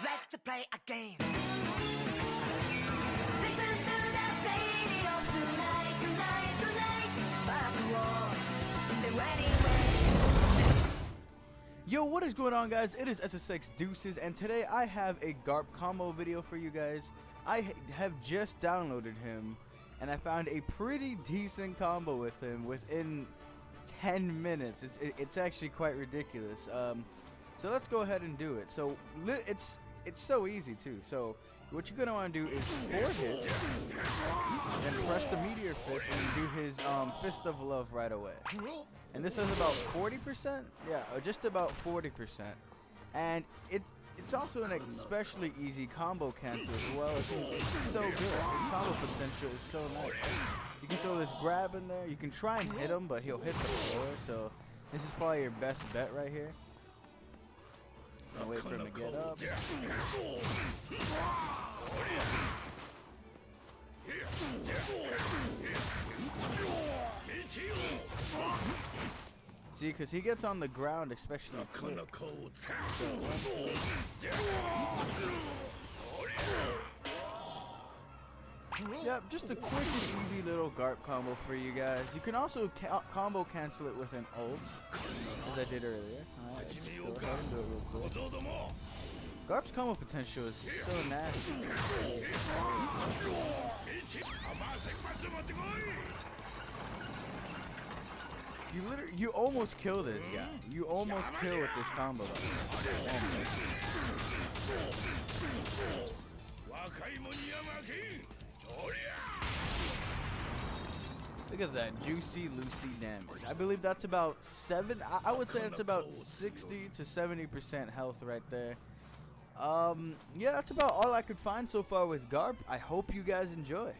Let's play a game. Yo, what is going on guys? It is SSX Deuces and today I have a GARP combo video for you guys. I have just downloaded him and I found a pretty decent combo with him within 10 minutes. It's, it's actually quite ridiculous. Um, so let's go ahead and do it. So it's it's so easy too. So what you're gonna want to do is four hits, then press the meteor fist and do his um, fist of love right away. And this is about 40%? Yeah, just about 40%. And it, it's also an especially easy combo cancel as well. It's, it's so good. His combo potential is so nice. You can throw this grab in there. You can try and hit him, but he'll hit the floor. So this is probably your best bet right here. Gonna wait for him to get up. See, because he gets on the ground, especially quick. So, Yep, just a quick and easy little GARP combo for you guys. You can also ca combo cancel it with an ult, as I did earlier. Quick. GARP's combo potential is so nasty. You literally, you almost kill this guy. You almost kill with this combo. Though. Almost. Look at that juicy Lucy damage. I believe that's about seven. I, would say that's about 60 to 70 percent health right there. Um, yeah, that's about all I could find so far with Garp. I hope you guys enjoy.